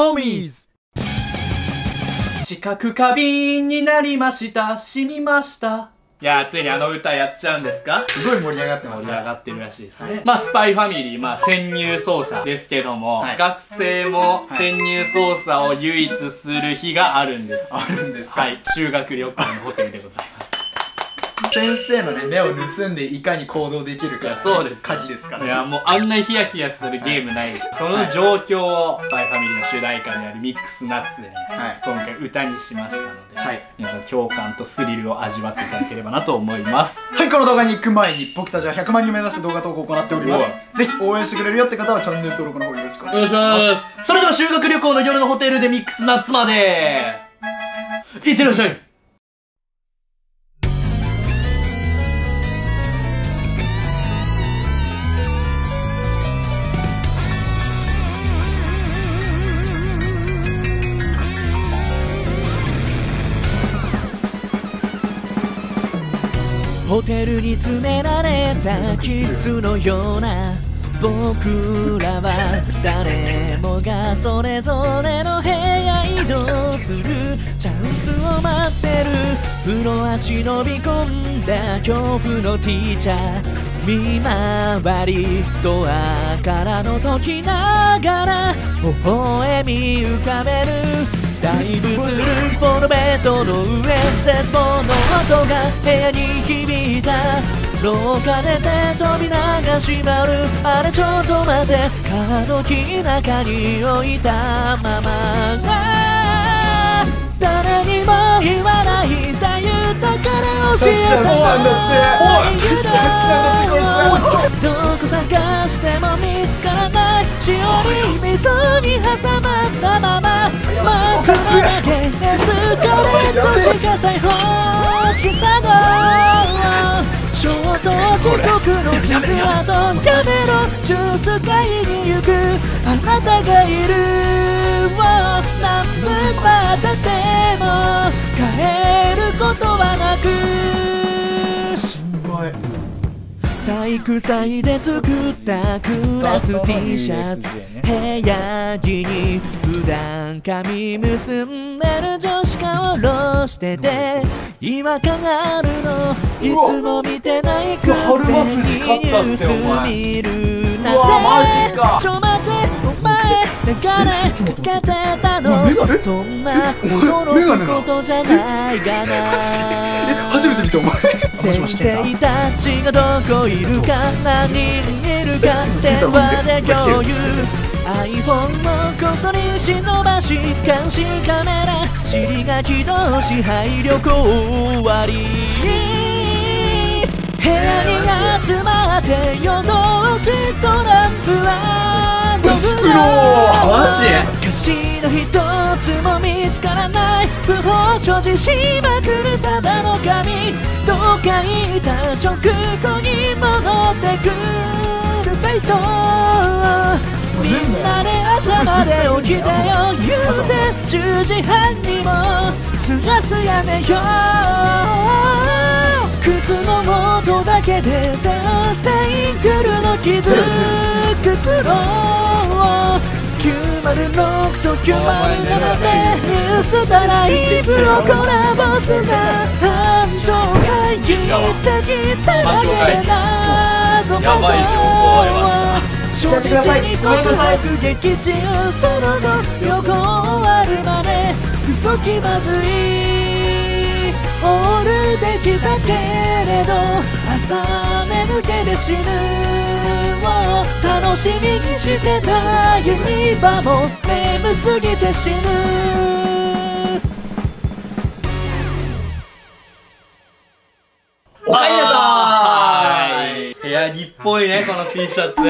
ホーミーズ近く過敏になりました。染みました。いやーついにあの歌やっちゃうんですか？すごい盛り上がってます盛ねり上がってるらしいですね。まあ、スパイファミリー、まあ、潜入捜査ですけども、はい。学生も潜入捜査を唯一する日があるんです。あるんですか、はい。修学旅行のホテルでございます。先生のね目を盗んでいかに行動できるかそうです。鍵ですからねいや、もうあんなヒヤヒヤするゲームないです。その状況を、スパイファミリーの主題歌であるミックスナッツでね、はい今回歌にしましたので、はい皆さん共感とスリルを味わっていただければなと思います。はい、この動画に行く前に僕たちは100万人目指して動画投稿を行っておりますぜひ応援してくれるよって方はチャンネル登録の方よろしくおお願いします。それでは修学旅行の夜のホテルでミックスナッツまで、いってらっしゃい。ホテルに詰められたキッズのような僕らは誰もがそれぞれの部屋移動する。チャンスを待ってる。風呂は忍び込んだ恐怖のティーチャー。見回りドアから覗きながら微笑み浮かべる。ダイブするボロベッドの上絶望の音が部屋に響いた廊下で手飛び流しまるあれちょっと待ってカードキー中に置いたまま誰にも言わないだ言ったから教えためっちゃ好きなんだどこ探しても見つからないしおり水に挟まったまま枕だけエスカレートしか裁縫しさのショート時刻のすぐ後やめろジュース買いに行くあな。たがいる何分待ってても育祭で作ったクラス T シャツ。部屋着に普段髪結んでる女子が下ろしてて違和感があるの。いつも見てないくせにニュース見るなんて。ちょ待ってお前流れ受けてた。のそんな驚くことじゃないがなえ初めて見たお前先生たちがどこいるか何人いるか電話で共有 iPhone もこっそり忍ばし監視カメラ尻が起動し配旅行終わり部屋に集まって夜通しトランプはう。ろマ歌詞の一つも見つからない不法所持しまくるただの紙どっかいた直後に戻ってくる。フェイト。みんなで朝まで起きてよ。言うて10時半にもすやすやめよう。靴の音だけで先生来るの気づく黒906と907でニュースとライブをコラボすな繁盛会議ってきただけで謎やばい。情報を得ました初日に告白撃中その後旅行終わるまで不足気まずい。オールできたけれど朝眠気で死ぬ楽しみにしてたユニバも眠すぎて死ぬ。おかえりなさはい部屋着っぽいねこの T シャツ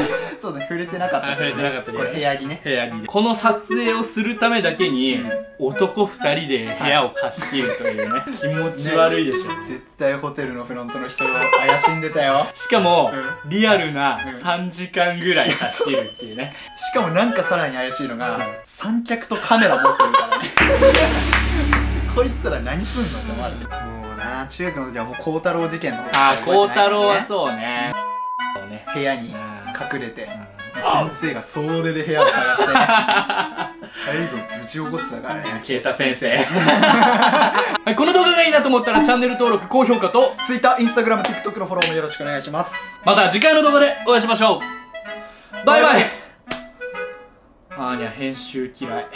そうね触れてなかったあ触れてなかったね。これ部屋着ね。部屋着で。この撮影をするためだけに男2人で部屋を貸し切るというね。気持ち悪いでしょ、絶対ホテルのフロントの人を怪しんでたよ。しかも、うリアルなうん。3時間ぐらい貸し切るっていうね。しかもなんかさらに怪しいのが三脚とカメラ持ってるからね。こいつら何すんのって思われて。もうな中学の時はもう孝太郎事件のああ孝太郎はうそうねね。部屋に。うん隠れて先生が総出で部屋を探してね。最後無事怒ってたからね。啓太先生。は いこの動画がいいなと思ったらチャンネル登録高評価と Twitter、Instagram、TikTok のフォローもよろしくお願いします。また次回の動画でお会いしましょう。バイバイ。アーニャ編集嫌い